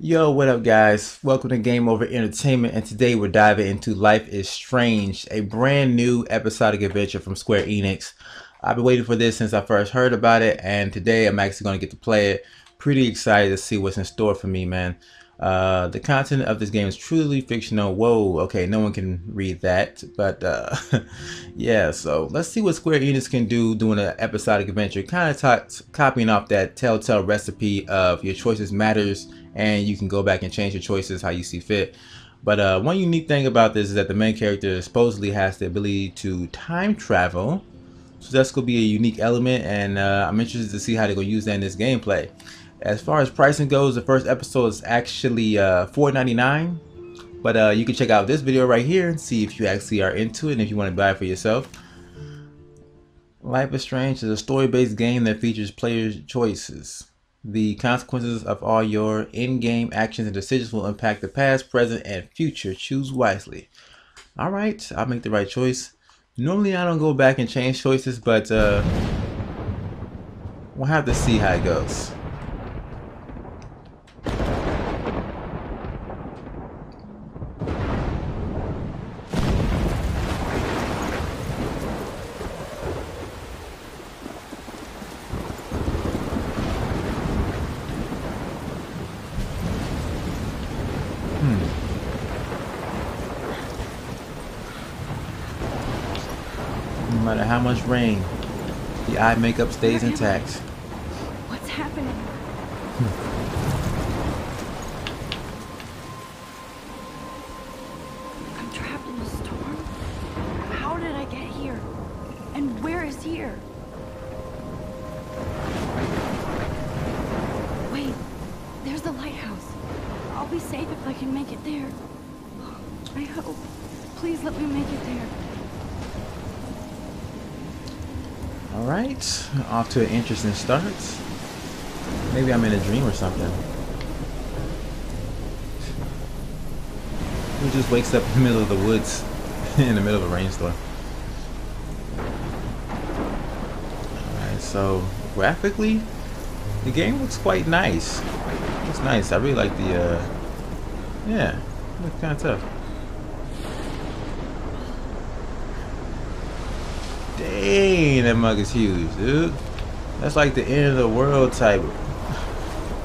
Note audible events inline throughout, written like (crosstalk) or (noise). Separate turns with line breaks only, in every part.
Yo, what up, guys? Welcome to Game Over Entertainment, and today we're diving into Life is Strange, a brand new episodic adventure from Square Enix. I've been waiting for this since I first heard about it, and today I'm actually going to get to play it. Pretty excited to see what's in store for me, man. Uh, the content of this game is truly fictional. Whoa, okay, no one can read that, but uh, (laughs) yeah. So let's see what Square Enix can do doing an episodic adventure, kind of copying off that Telltale recipe of your choices matters, and you can go back and change your choices how you see fit. But uh, one unique thing about this is that the main character supposedly has the ability to time travel. So that's going to be a unique element, and uh, I'm interested to see how they're going to use that in this gameplay. As far as pricing goes, the first episode is actually uh, $4.99. But uh, you can check out this video right here and see if you actually are into it and if you want to buy it for yourself. Life is Strange is a story-based game that features players' choices. The consequences of all your in-game actions and decisions will impact the past, present, and future. Choose wisely. Alright, I'll make the right choice. Normally I don't go back and change choices, but uh, we'll have to see how it goes. Matter how much rain, the eye makeup stays intact.
What's happening?
Hmm. Off to an interesting start. Maybe I'm in a dream or something. Who just wakes up in the middle of the woods (laughs) in the middle of a rainstorm? Alright, so graphically, the game looks quite nice. It's nice. I really like the, uh, yeah, looks kind of tough. Dang, that mug is huge, dude. That's like the end of the world type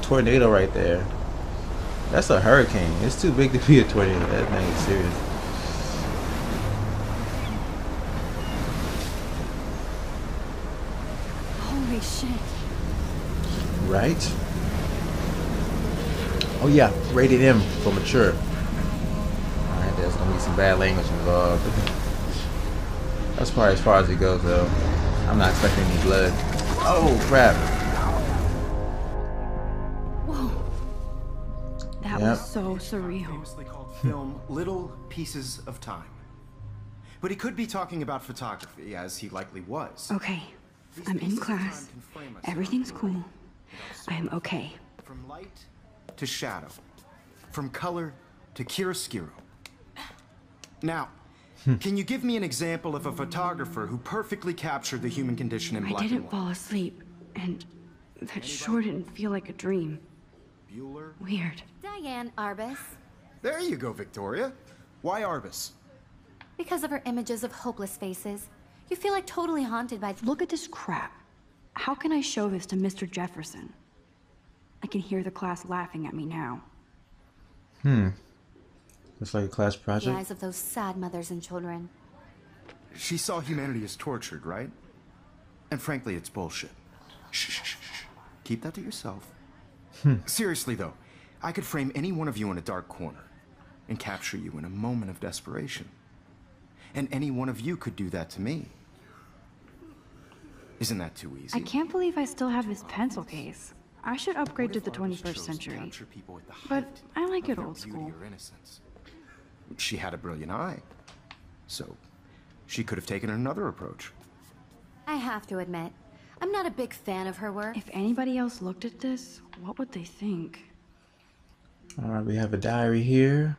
tornado right there. That's a hurricane. It's too big to be a tornado. That thing is serious.
Holy shit.
Right? Oh yeah, rated M for mature. Alright, there's gonna be some bad language involved. (laughs) That's probably as far as it goes though. I'm not expecting any blood. Oh crap.
Whoa. That
Yep.
was so surreal.
famously called film Little Pieces of Time. But he could be talking about photography, as he likely was.
Okay, I'm in
pieces of time
class.
can frame us
Everything's cool. I am okay.
From light to shadow, from color to chiaroscuro. Now, Hmm. can you give me an example of a photographer who perfectly captured the human condition in black? and white?
I didn't fall asleep, and that sure didn't feel like a dream.
Bueller?
Weird.
Diane Arbus.
There you go, Victoria. Why Arbus?
Because of her images of hopeless faces, you feel like totally haunted by.
Look at this crap. How can I show this to Mr. Jefferson? I can hear the class laughing at me now. Hmm.
Looks like a class project.
the
project.
eyes of those sad mothers and children.
She saw humanity as tortured, right? And frankly, it's bullshit. Shh, shh, shh, shh. Keep that to yourself. Hmm. Seriously, though, I could frame any one of you in a dark corner and capture you in a moment of desperation. And any one of you could do that to me. Isn't that too easy?
I can't believe I still have this pencil case. I should upgrade to the 21st century.
capture people at the
But
height
I like
of
it
their
old
beauty
school.
Or innocence? She had a brilliant eye. So, she could have taken another approach.
I have to admit, I'm not a big fan of her work.
If anybody else looked at this, what would they think?
Alright, we have a diary here.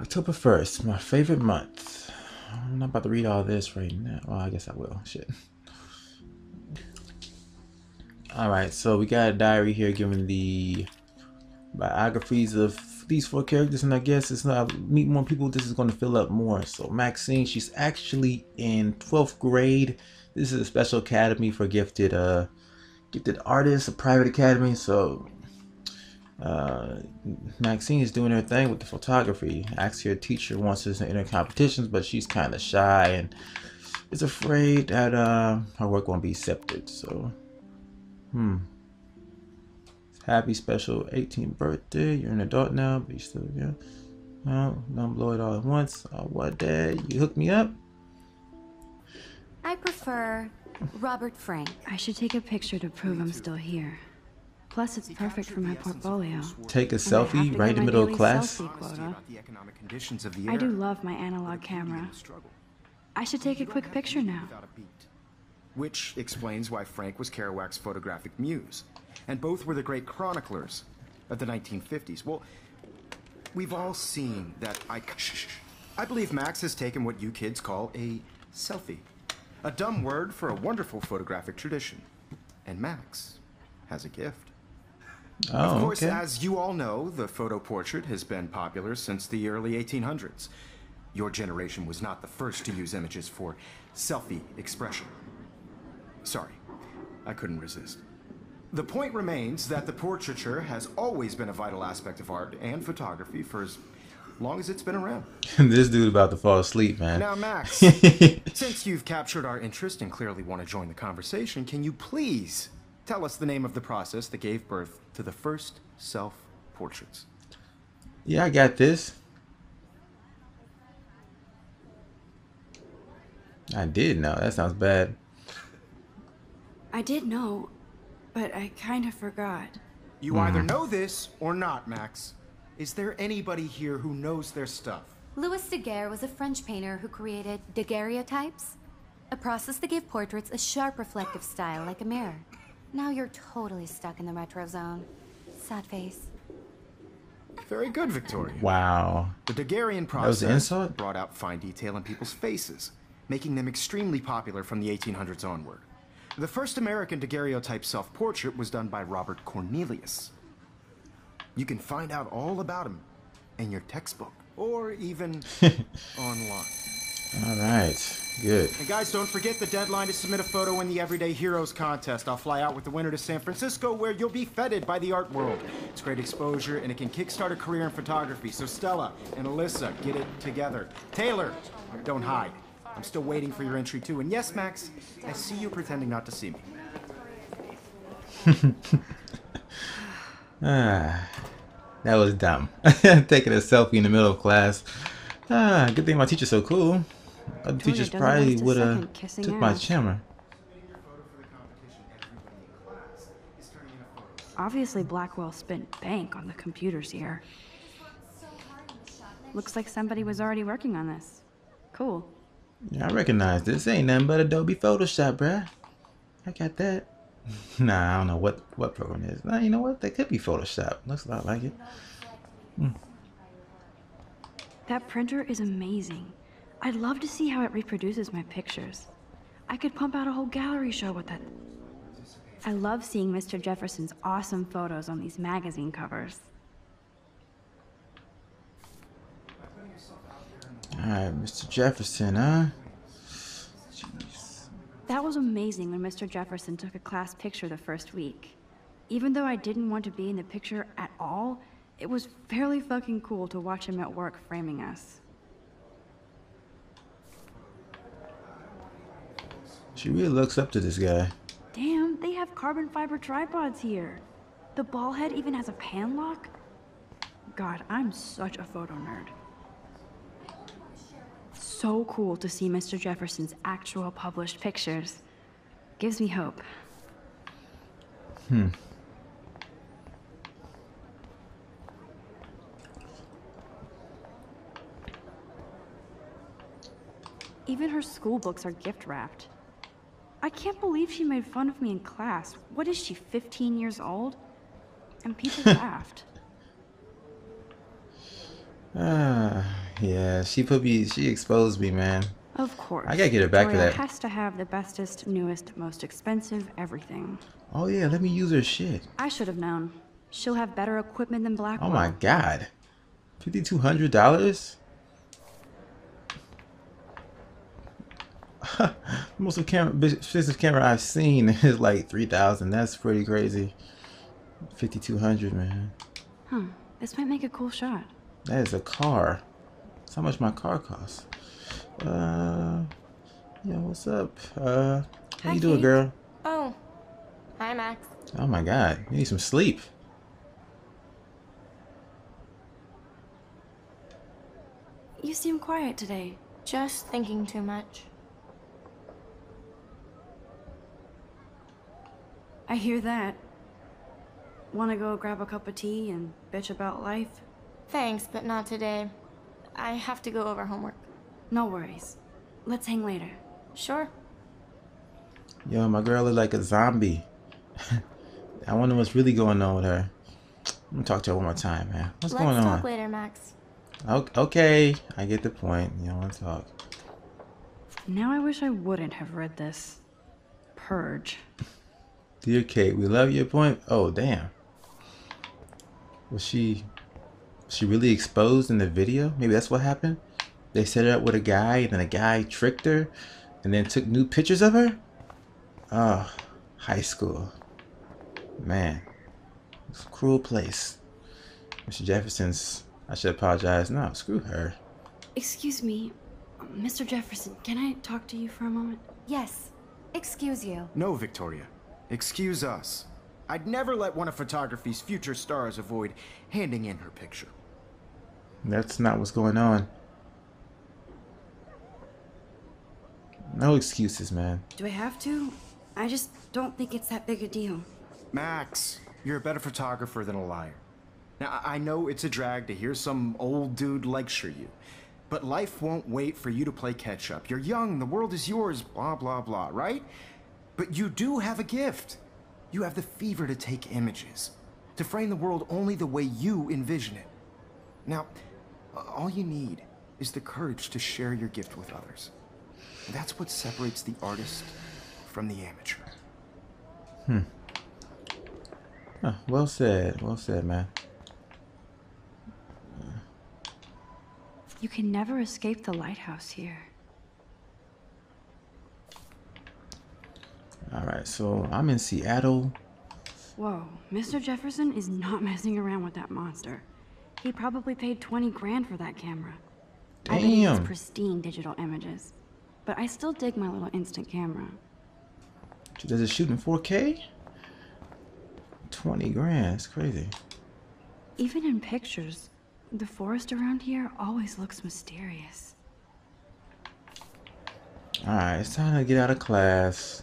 October 1st, my favorite month. I'm not about to read all this right now. Well, I guess I will. Shit. Alright, so we got a diary here giving the biographies of these four characters, and I guess it's not meet more people. This is going to fill up more. So Maxine, she's actually in 12th grade. This is a special academy for gifted, uh, gifted artists, a private academy. So uh, Maxine is doing her thing with the photography. Actually, her teacher wants us to enter competitions, but she's kind of shy and is afraid that uh, her work won't be accepted. So, hmm. Happy special 18th birthday. You're an adult now, but you still, yeah. No, don't blow it all at once. Oh, what, Dad? You hooked me up?
I prefer Robert Frank.
I should take a picture to prove I'm still here. Plus, it's perfect for my portfolio.
Take a
And
selfie right in the middle of class?
selfie quota.
About the economic conditions of the
I do love my analog camera. I should take a quick picture now.
Without a beat. Which explains why Frank was Kerouac's photographic muse. And both were the great chroniclers of the 1950s. Well, we've all seen that I. I believe Max has taken what you kids call a selfie. A dumb word for a wonderful photographic tradition. And Max has a gift.
Oh,
Of course,
okay.
as you all know, the photo portrait has been popular since the early 1800s. Your generation was not the first to use images for selfie expression. Sorry, I couldn't resist. The point remains that the portraiture has always been a vital aspect of art and photography for as long as it's been around. (laughs)
this dude about to fall asleep, man.
Now, Max, (laughs) since you've captured our interest and clearly want to join the conversation, can you please tell us the name of the process that gave birth to the first self portraits?
yeah, I got this. I did know. That sounds bad.
I did know, but I kind of forgot.
You either hmm. know this or not, Max. Is there anybody here who knows their stuff?
Louis Daguerre was a French painter who created daguerreotypes, a process that gave portraits a sharp reflective style like a mirror. Now you're totally stuck in the retro zone. Sad face.
Very good, Victoria.
Wow.
The Daguerrean
was an
process
insult?
brought out fine detail in people's faces, making them extremely popular from the 1800s onward. The first American daguerreotype self-portrait was done by Robert Cornelius. You can find out all about him in your textbook or even (laughs) online.
All right. Good.
And guys, don't forget the deadline to submit a photo in the Everyday Heroes contest. I'll fly out with the winner to San Francisco where you'll be feted by the art world. It's great exposure and it can kickstart a career in photography. So Stella and Alyssa, get it together. Taylor, don't hide. I'm still waiting for your entry too. And yes, Max, I see you pretending not to see me. (laughs)
Ah, that was dumb. (laughs) Taking a selfie in the middle of class. Ah, good thing my teacher's so cool. Other
Victoria
teachers probably would have
second kissing
took my camera.
Obviously, Blackwell spent bank on the computers here. Looks like somebody was already working on this. Cool.
I recognize this. Ain't nothing but Adobe Photoshop, bruh. I got that. (laughs) nah, I don't know what what program is. Nah, you know what? That could be Photoshop. Looks a lot like it. Hmm.
That printer is amazing. I'd love to see how it reproduces my pictures. I could pump out a whole gallery show with it. I love seeing Mr. Jefferson's awesome photos on these magazine covers.
All right, Mr. Jefferson, huh? Jeez.
That was amazing when Mr. Jefferson took a class picture the first week. Even though I didn't want to be in the picture at all, it was fairly fucking cool to watch him at work framing us.
She really looks up to this guy.
Damn, they have carbon fiber tripods here. The ball head even has a pan lock. God, I'm such a photo nerd. So cool to see Mr. Jefferson's actual published pictures. Gives me hope. Hmm. Even her school books are gift wrapped. I can't believe she made fun of me in class. What is she, 15 years old? And people (laughs) laughed.
Ah, yeah. She put me. She exposed me, man.
Of course.
I gotta get her back for
Victoria
that.
has to have the bestest, newest, most expensive everything.
Oh yeah, let me use her shit.
I should have known. She'll have better equipment than Blackwell.
Oh my god. $5,200? (laughs) Most of camera business camera I've seen (laughs) is like 3000 That's pretty crazy. 5200 man.
Huh. This might make a cool shot.
That is a car. That's how much my car costs. Uh, yeah, what's up? Uh, how
Hi,
you doing,
Kate.
girl?
Oh, hi, Max.
Oh my god, you need some sleep.
You seem quiet today.
Just thinking too much.
I hear that. Wanna go grab a cup of tea and bitch about life?
Thanks, but not today. I have to go over homework.
No worries. Let's hang later.
Sure.
Yo, my girl is like a zombie. (laughs) I wonder what's really going on with her. I'm gonna talk to her one more time, man. What's
Let's
going
talk
on?
later, Max.
Okay, I get the point. You don't want to talk.
Now I wish I wouldn't have read this. Purge.
Dear Kate, we love your point. Oh, damn. Was she was she really exposed in the video? Maybe that's what happened? They set it up with a guy, and then a guy tricked her, and then took new pictures of her? Oh, high school. Man, it's a cruel place. Mr. Jefferson's, I should apologize. No, screw her.
Excuse me, Mr. Jefferson, can I talk to you for a moment?
Yes. Excuse you.
No, Victoria. Excuse us. I'd never let one of photography's future stars avoid handing in her picture.
That's not what's going on. No excuses, man.
Do I have to? I just don't think it's that big a deal.
Max, you're a better photographer than a liar. Now, I I know it's a drag to hear some old dude lecture you, but life won't wait for you to play catch up. You're young, the world is yours, blah, blah, blah, right? But you do have a gift. You have the fever to take images, to frame the world only the way you envision it. Now, a- all you need is the courage to share your gift with others. That's what separates the artist from the amateur. Hmm.
Huh, well said. Well said, man.
You can never escape the lighthouse here.
All right, so I'm in Seattle.
Whoa, Mr. Jefferson is not (laughs) messing around with that monster. He probably paid 20 grand for that camera. Damn. I has
Damn.
pristine digital images. But I still dig my little instant camera.
Does it shoot in 4K? 20 grand. That's crazy.
Even in pictures, the forest around here always looks mysterious.
All right, it's time to get out of class.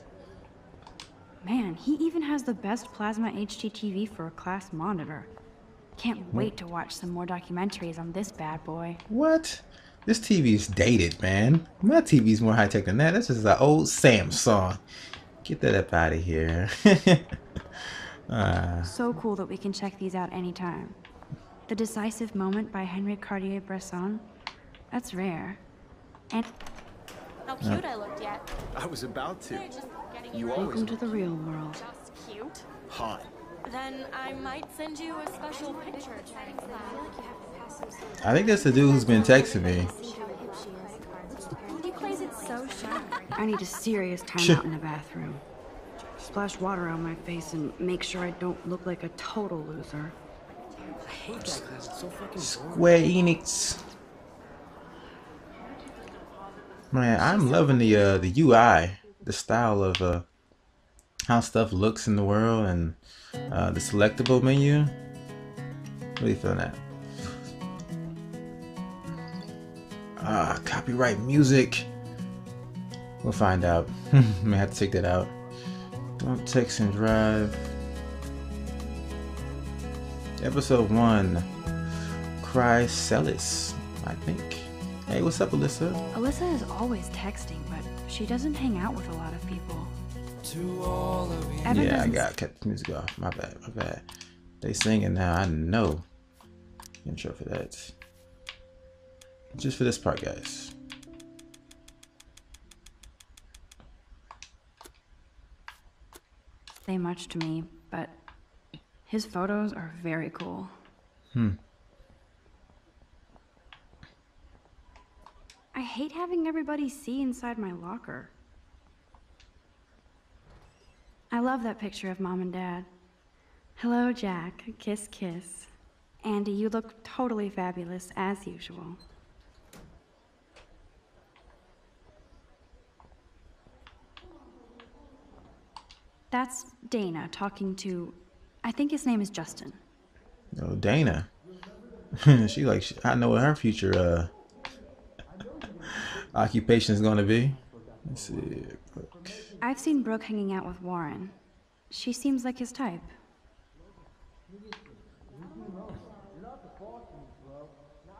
Man, he even has the best plasma HDTV for a class monitor. Can't wait to watch some more documentaries on this bad boy.
What? This TV is dated, man. My TV's more high tech than that. This is an old Samsung. Get that up out of here. Ah, (laughs)
So cool that we can check these out anytime. The Decisive Moment by Henri Cartier-Bresson. That's rare. And
How cute I looked yet.
I was about to.
They're just getting
You
you
always
welcome to the real world.
just cute.
hot.
Then I might send you a special picture thanks to.
I think that's the dude who's been texting me.
He plays it so sharp.
I need a serious timeout in the bathroom. Splash water on my face and make sure I don't look like a total loser.
Square Enix. Man, I'm loving the uh, the UI, the style of uh, how stuff looks in the world, and uh, the selectable menu. Really feeling that. Ah, copyright music. We'll find out. (laughs) May have to take that out. Don't text and drive. Episode one. Chrysalis, I think. Hey, what's up, Alyssa?
Alyssa is always texting, but she doesn't hang out with a lot of people. Evan
yeah, I got kept the music off. My bad, my bad. They singing now. I know. Intro for that. Just for this part, guys.
say much to me, but His photos are very cool.
Hmm.
I hate having everybody see inside my locker. I love that picture of mom and dad. Hello, Jack. Kiss, kiss. Andy, you look totally fabulous, as usual. That's Dana talking to. I think his name is Justin.
Oh, Dana. (laughs) she like I know what her future uh (laughs) occupation is going to be. Let's see.
I've seen Brooke hanging out with Warren. She seems like his type.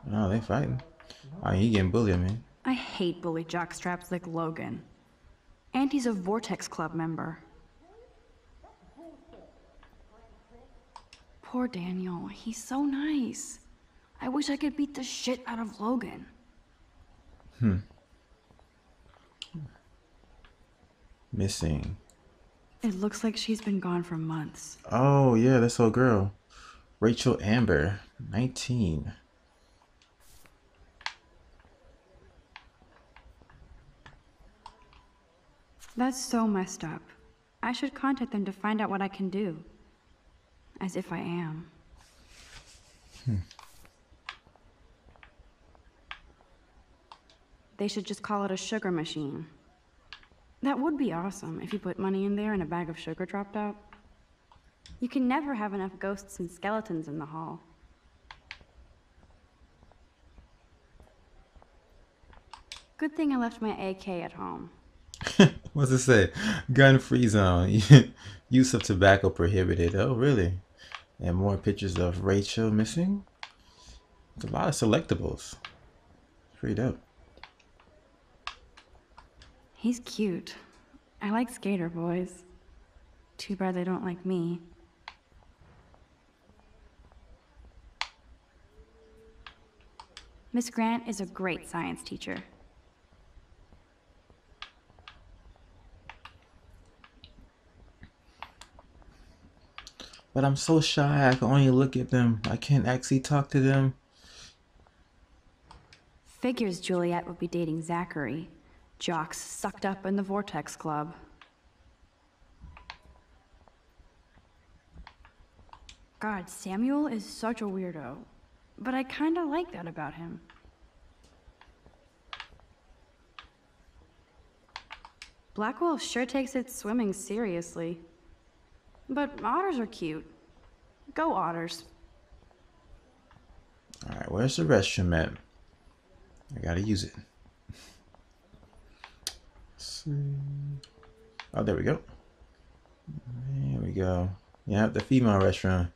No, they fighting. Oh, he getting bullied, man.
I hate bully jockstraps like Logan. And he's a Vortex Club member. Poor Daniel. He's so nice. I wish I could beat the shit out of Logan.
Hmm. Missing.
It looks like she's been gone for months.
Oh, yeah, this old girl. Rachel Amber, 19.
That's so messed up. I should contact them to find out what I can do. As if I am.
Hmm.
They should just call it a sugar machine. That would be awesome if you put money in there and a bag of sugar dropped out. You can never have enough ghosts and skeletons in the hall. Good thing I left my AK at home. (laughs)
What's it say? Gun free zone. (laughs) Use of tobacco prohibited. Oh, really? And more pictures of Rachel missing. It's a lot of selectables. Pretty dope.
He's cute. I like skater boys. Too bad they don't like me. Miss Grant is a great science teacher.
But I'm so shy, I can only look at them. I can't actually talk to them.
Figures Juliet would be dating Zachary. Jocks sucked up in the Vortex Club. God, Samuel is such a weirdo. But I kinda like that about him. Blackwell sure takes its swimming seriously. But otters are cute. Go otters.
Alright, where's the restroom at? I gotta use it. Mm. Oh, there we go. There we go. Yeah, the female restroom.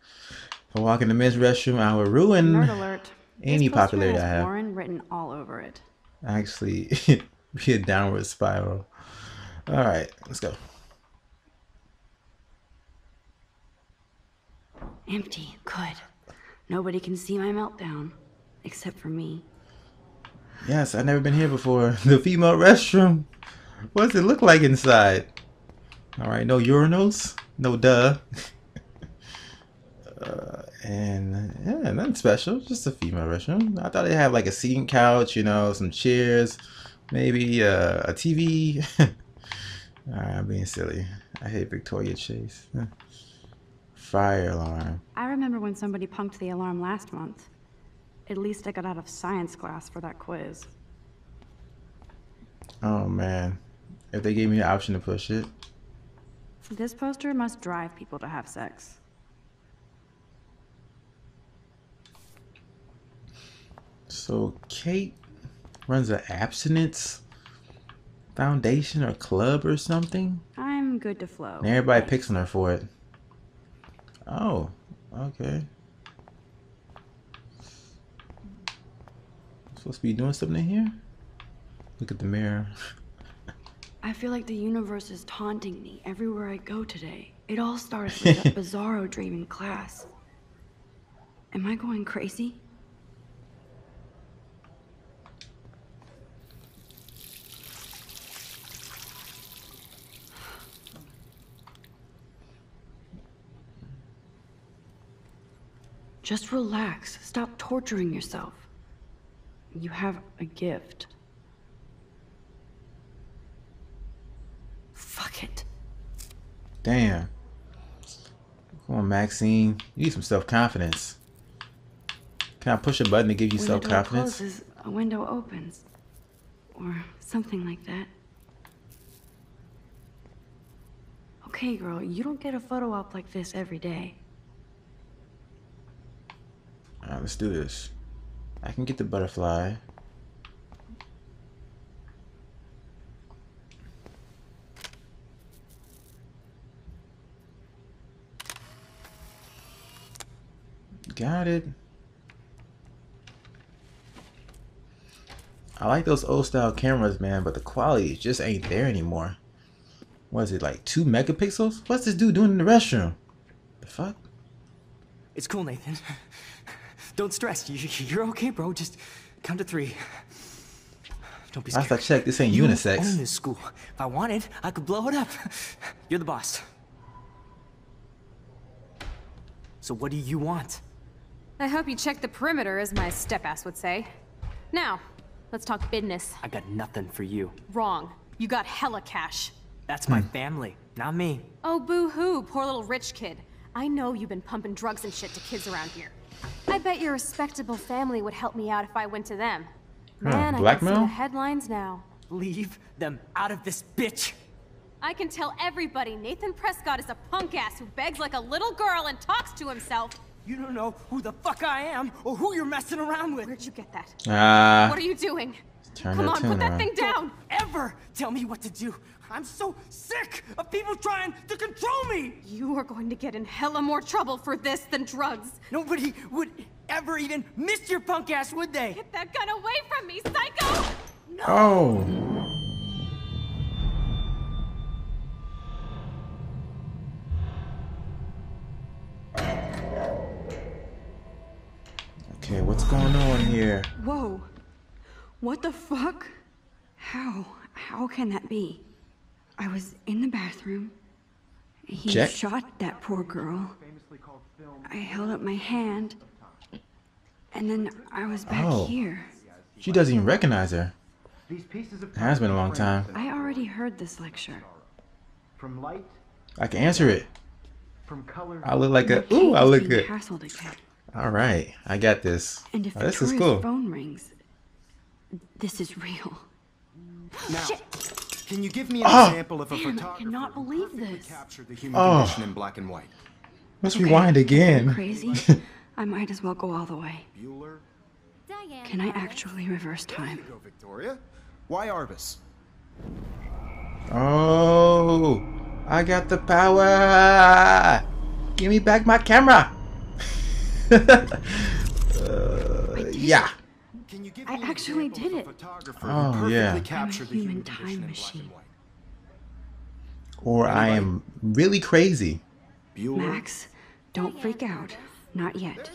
If I walk in the men's restroom, I will ruin
alert.
any popularity I have.
Warren written all over it.
Actually, (laughs) be a downward spiral. All right, let's go.
Empty. Good. Nobody can see my meltdown. Except for me.
Yes, I've never been here before. (laughs) The female restroom. What does it look like inside? All right, no urinals, no duh. (laughs) uh, and yeah, nothing special. Just a female restroom. I thought they had like a seating couch, you know, some chairs, maybe uh, a TV. (laughs) All right, I'm being silly. I hate Victoria Chase. (laughs) Fire alarm.
I remember when somebody punked the alarm last month. At least I got out of science class for that quiz.
Oh man, if they gave me the option to push it.
This poster must drive people to have sex.
So Kate runs an abstinence foundation or club or something.
I'm good to flow.
And everybody picks on her for it. Oh, okay. Supposed to be doing something in here? Look at the mirror. (laughs)
I feel like the universe is taunting me everywhere I go today. It all started (laughs) with that bizarro dream in class. Am I going crazy? Just relax. Stop torturing yourself. You have a gift. Fuck it.
Damn. Come on, Maxine. You need some self confidence. Can I push a button to give you
when
self
the door
confidence?
closes, a window opens. Or something like that. Okay, girl, you don't get a photo op like this every day.
Alright, let's do this. I can get the butterfly. Got it. I like those old style cameras, man, but the quality just ain't there anymore. What is it, like two megapixels? What's this dude doing in the restroom? The fuck?
It's cool, Nathan. Don't stress. You, you're okay, bro. Just count to three. Don't be scared.
I checked, this ain't
you
unisex.
own this school. If I wanted, I could blow it up. You're the boss. So what do you want?
I hope you checked the perimeter, as my step-ass would say. Now, let's talk business.
I got nothing for you.
Wrong. You got hella cash.
That's my hmm. family, not me.
Oh, boo-hoo, poor little rich kid. I know you've been pumping drugs and shit to kids around here. I bet your respectable family would help me out if I went to them. Hmm. Man, I can see the headlines now.
Leave them out of this bitch.
I can tell everybody Nathan Prescott is a punk ass who begs like a little girl and talks to himself.
You don't know who the fuck I am or who you're messing around with.
Where'd you get that?
Ah.
What are you doing?
Turn
Come on,
tune
put that thing down!
Ever tell me what to do. I'm so sick of people trying to control me.
You are going to get in hella more trouble for this than drugs.
Nobody would ever even miss your punk ass, would they?
Get that gun away from me, psycho!
Oh.
What the fuck? How? How can that be? I was in the bathroom. He
Check.
shot that poor girl. I held up my hand. And then I was back
Oh.
here.
She doesn't even recognize her.
These pieces of
It has been a long time.
I already heard this lecture.
From light,
I can answer it.
from color.
I look like a. Ooh, I look good. All right, I got this.
And if
Oh, this is cool.
phone rings, this is real.
Now, can you give me an
Ah!
example of a
Damn, I
photographer
cannot believe
perfectly
this.
captured the human
Oh.
condition in black and white?
Let's
Okay,
rewind again.
Crazy? (laughs) I might as well go all the way.
Bueller.
Diane.
Can I actually reverse
There
time?
you go, Victoria. Why Arbus?
Oh, I got the power. Give me back my camera. (laughs) Uh, yeah.
Can you give
I
me
actually did it.
photographer
Oh,
who perfectly
yeah.
captured the
human
human
time
condition in black
machine.
and white?
Or I am really crazy.
Bueller.
Max, don't freak out. Not yet.